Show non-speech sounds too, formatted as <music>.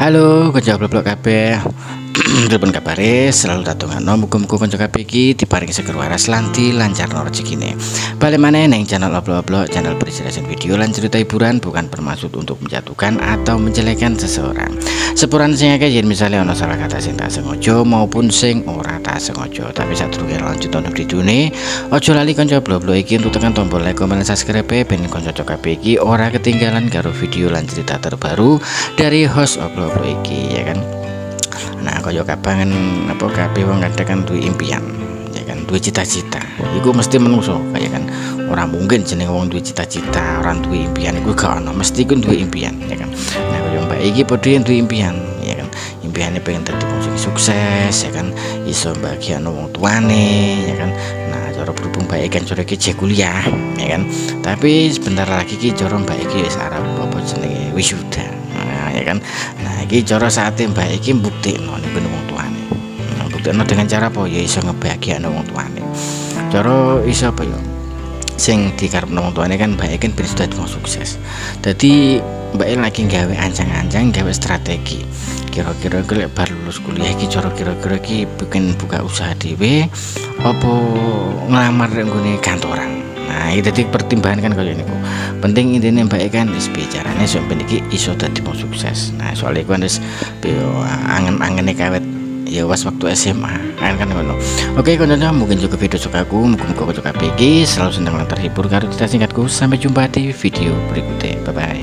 Halo, kerja blok kabeh. <clears throat> Telepon kabare selalu datungano muga-muga kanca kabeh iki diparingi seger waras lanti lancar rezekine. Balik maneh ning channel upload-upload channel berisi video lan cerita hiburan bukan bermaksud untuk menjatuhkan atau menjelekkan seseorang. Sepuran sing akeh yen misale ana salah kata sing tak sengaja maupun sing ora tak sengaja. Tapi sadurunge lanjut untuk videone, aja lali kanca blog-blog iki untuk tekan tombol like, comment, subscribe ben kanca kabeh iki ora ketinggalan karo video lan cerita terbaru dari host upload iki ya kan kaya kabangan apa kabeh wong kadang duwe impian ya kan duwe cita-cita. Iku mesti menungso kayak kan orang mungkin jeneng wong duwe cita-cita orang duwe impian iku gak ono mesti ku duwe impian ya kan. Nah kaya mbak iki padha duwe impian ya kan. Impiannya pengen dadi wong sukses ya kan iso bagian wong tuane ya kan. Nah cara berhubung baik kan cara iki kuliah ya kan. Tapi sebentar lagi ki cara mbak iki wis arep apa jenenge wisuda nah, ya kan iki cara saatnya mbak iki bukti no nih wong tuane. Nah, bukti no dengan cara apa? Ya iso ngebahagiakan wong tuane. Cara iso apa ya? Sing dikarep wong tuane kan mbak kan ben sudah sukses. Jadi mbak lagi gawe ancang-ancang gawe strategi. Kira-kira gue bar lulus kuliah iki cara kira-kira iki bikin buka usaha dhewe apa ngelamar nggone kantoran nah itu tadi pertimbangan kan kalau ini penting intinya mbak kan is bicaranya sampai ini iso tadi mau sukses. Nah soalnya kan is angen-angen kawet ya was waktu SMA kan kan ngono. Oke konconya mungkin juga video suka aku mungkin kau suka PG selalu senang dan terhibur karo cerita singkatku. Sampai jumpa di video berikutnya. Bye bye